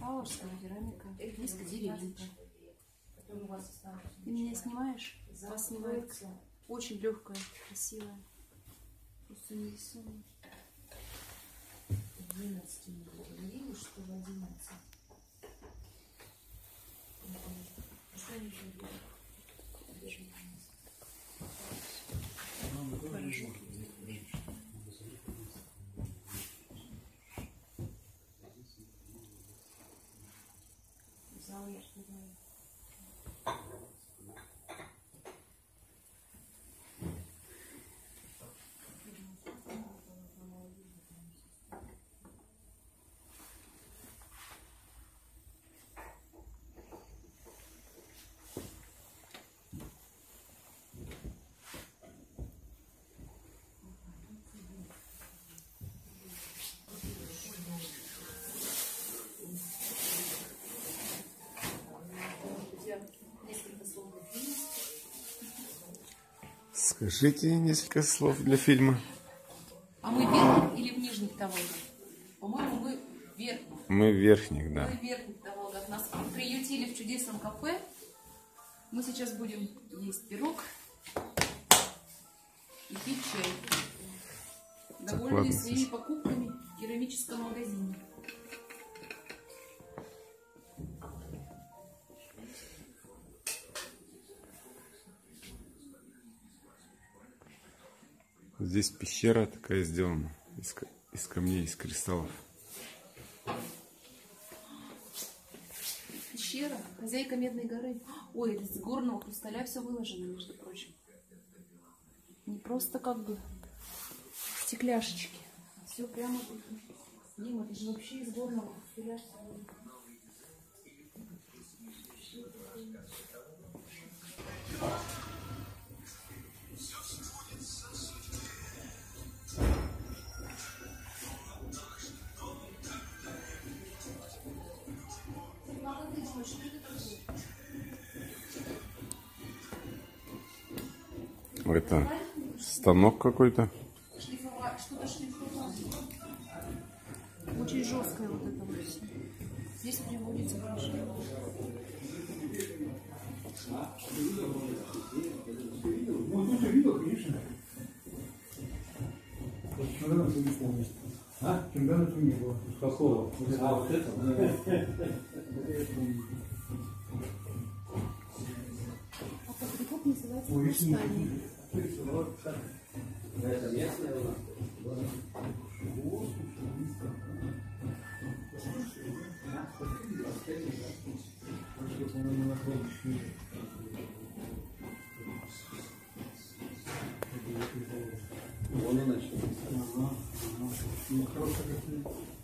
Павловская керамика, низко деревенька. Ты меня снимаешь? Вас снимает. Очень легкая, красивая. Просто не рисуем. 12 не что в 11. Что они еще Поражу. Зал я открываю. Друзья, несколько слов для фильма. Скажите несколько слов для фильма. А мы в верхних или в нижних таволгах? По-моему, мы верхних. Мы верхних, да. Мы верхних таволгах. Нас приютили в чудесном кафе. Мы сейчас будем есть пирог и пить чай. Довольны своими покупками в керамическом магазине. Здесь пещера такая сделана из, из камней, из кристаллов. Пещера, хозяйка Медной горы. Ой, из горного хрусталя все выложено, между прочим. Не просто как бы стекляшечки. Все прямо тут. Дим, это же вообще из горного хрусталя. Это станок какой-то. Очень жесткое вот это вот все. Здесь приводится выражение. Чемоданов не помню. А? Чемоданов не было. Какого? А, вот это? А как называется Ой, видишь, не хрустальный. Вон и начал. Ага, ага. Ну, хорошо, как